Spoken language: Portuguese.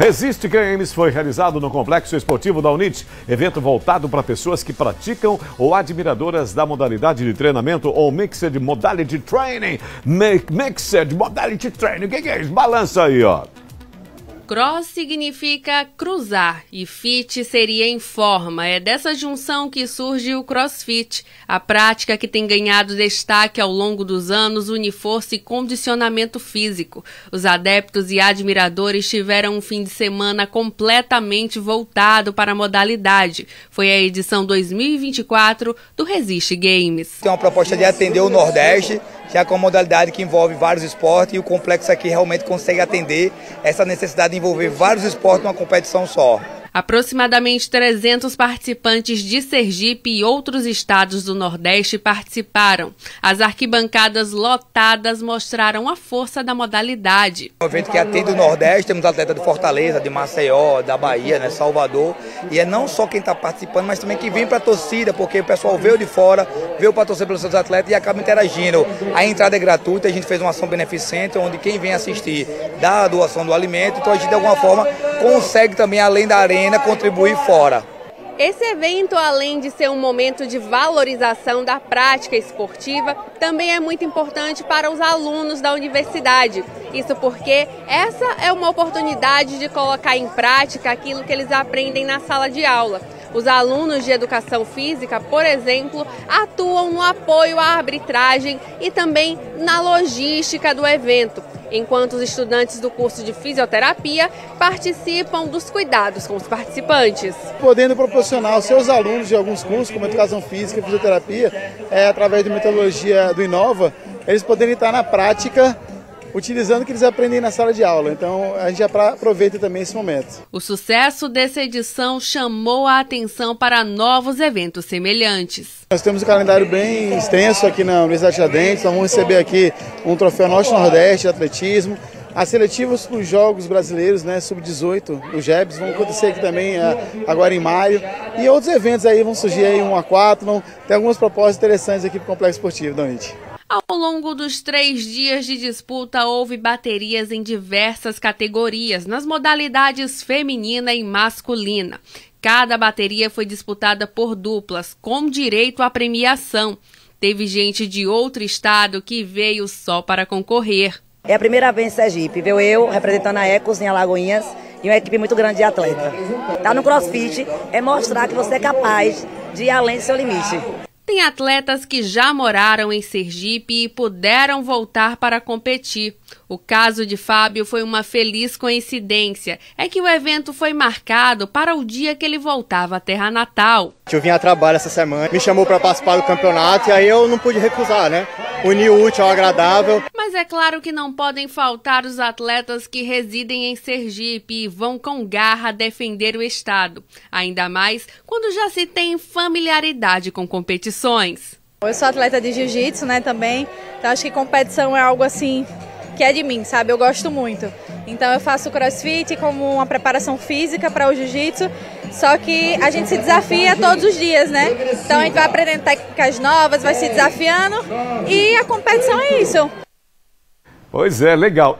Resiste Games foi realizado no Complexo Esportivo da Unite, evento voltado para pessoas que praticam ou admiradoras da modalidade de treinamento ou Mixed Modality Training. Mixed Modality Training, o que, que é isso? Balança aí, ó. Cross significa cruzar e fit seria em forma. É dessa junção que surge o crossfit, a prática que tem ganhado destaque ao longo dos anos, une força e condicionamento físico. Os adeptos e admiradores tiveram um fim de semana completamente voltado para a modalidade. Foi a edição 2024 do Resiste Games. Tem uma proposta de atender o Nordeste que é a modalidade que envolve vários esportes e o complexo aqui realmente consegue atender essa necessidade de envolver vários esportes numa competição só. Aproximadamente 300 participantes de Sergipe e outros estados do Nordeste participaram. As arquibancadas lotadas mostraram a força da modalidade. Um evento que atende o Nordeste, temos atletas de Fortaleza, de Maceió, da Bahia, né, Salvador. E é não só quem está participando, mas também quem vem para a torcida, porque o pessoal veio de fora, veio para torcer pelos seus atletas e acaba interagindo. A entrada é gratuita, a gente fez uma ação beneficente, onde quem vem assistir dá a doação do alimento, então a gente de alguma forma consegue também, além da arena, contribuir fora. Esse evento, além de ser um momento de valorização da prática esportiva, também é muito importante para os alunos da universidade. Isso porque essa é uma oportunidade de colocar em prática aquilo que eles aprendem na sala de aula. Os alunos de educação física, por exemplo, atuam no apoio à arbitragem e também na logística do evento enquanto os estudantes do curso de fisioterapia participam dos cuidados com os participantes. Podendo proporcionar aos seus alunos de alguns cursos, como educação física e fisioterapia, é, através de metodologia do Inova, eles poderem estar na prática utilizando o que eles aprendem na sala de aula. Então a gente aproveita também esse momento. O sucesso dessa edição chamou a atenção para novos eventos semelhantes. Nós temos um calendário bem extenso aqui na Universidade de Tiradentes. Então, vamos receber aqui um troféu Norte-Nordeste de atletismo. As seletivas dos Jogos Brasileiros, né, sub-18, o JEBs, vão acontecer aqui também é, agora em maio. E outros eventos aí vão surgir aí, um A4, tem algumas propostas interessantes aqui para o Complexo Esportivo da. Ao longo dos três dias de disputa, houve baterias em diversas categorias, nas modalidades feminina e masculina. Cada bateria foi disputada por duplas, com direito à premiação. Teve gente de outro estado que veio só para concorrer. É a primeira vez em Sergipe, viu eu representando a Ecos em Alagoinhas e uma equipe muito grande de atleta. Tá no CrossFit é mostrar que você é capaz de ir além do seu limite. Tem atletas que já moraram em Sergipe e puderam voltar para competir. O caso de Fábio foi uma feliz coincidência. É que o evento foi marcado para o dia que ele voltava à terra natal. Eu vim a trabalho essa semana, me chamou para participar do campeonato e aí eu não pude recusar, né? Unir o útil ao agradável. Mas é claro que não podem faltar os atletas que residem em Sergipe e vão com garra defender o estado. Ainda mais quando já se tem familiaridade com competições. Eu sou atleta de jiu-jitsu, né, também. Então acho que competição é algo assim que é de mim, sabe? Eu gosto muito. Então eu faço crossfit como uma preparação física para o jiu-jitsu, só que a gente se desafia todos os dias, né? Então a gente vai aprendendo técnicas novas, vai se desafiando e a competição é isso. Pois é, legal.